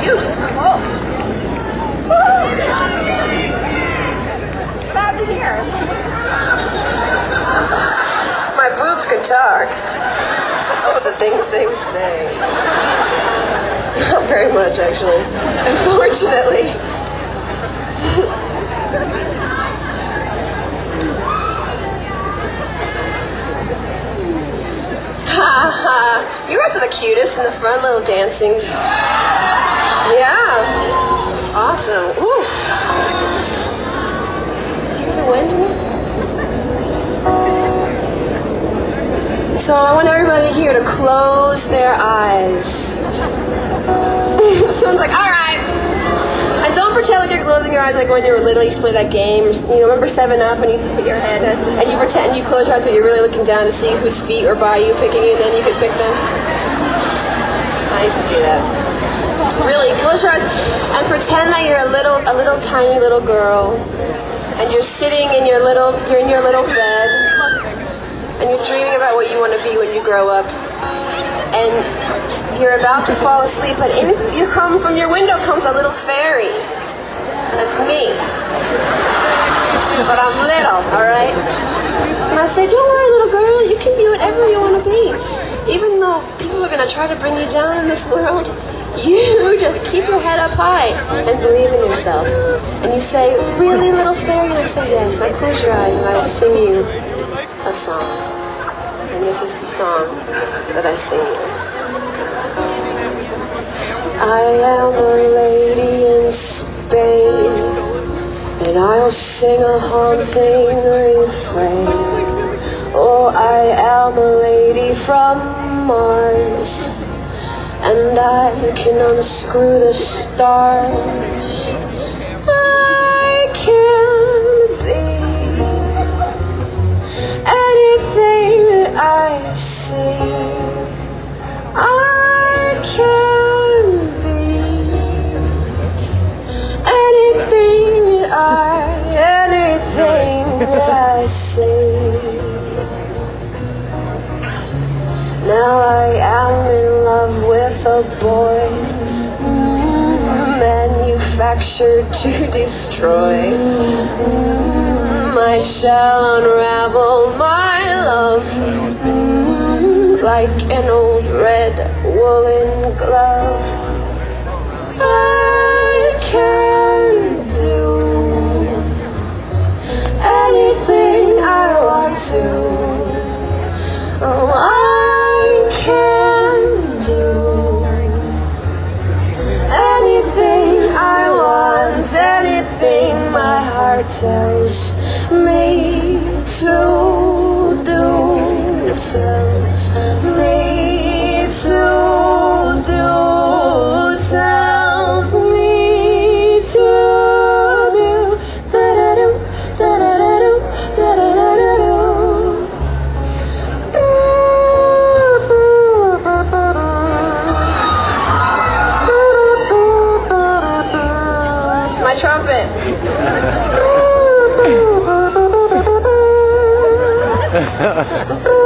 Dude, it's cold. Happened here? My boobs could talk. Oh, the things they would say. Not very much, actually. Unfortunately. Ha ha. You guys are the cutest in the front, little dancing. Yeah. Awesome. Ooh. Did you hear the wind? So I want everybody here to close their eyes. Someone's like, all right. And don't pretend like you're closing your eyes like when you were little, you used to play that game. You know, remember 7 Up and you used to put your head in, and you pretend you close your eyes but you're really looking down to see whose feet are by you picking you and then you could pick them? I used to do that. And pretend that you're a little, a little tiny little girl, and you're sitting in your little, you're in your little bed, and you're dreaming about what you want to be when you grow up, and you're about to fall asleep, but in you come from your window comes a little fairy. That's me. But I'm little, all right. And I say, don't worry, little girl, you can be whatever you want to be. Even though people are gonna try to bring you down in this world, you just keep your head up high and believe in yourself. And you say, really, little fairy? And I say, yes. I close your eyes and I will sing you a song. And this is the song that I sing you. I am a lady in Spain, and I'll sing a haunting refrain. Oh, I am a lady from Mars, and I can unscrew the stars. I can be anything that I see. I can be anything that I, anything that I see. Now I am a boy mm, manufactured to destroy. Mm, I shall unravel my love mm, like an old red woolen glove. Tells me to do, tells me to do, tells me to do. Da-da-do, da-da-da-do, da-da-da-da-do. It's my trumpet. ああ。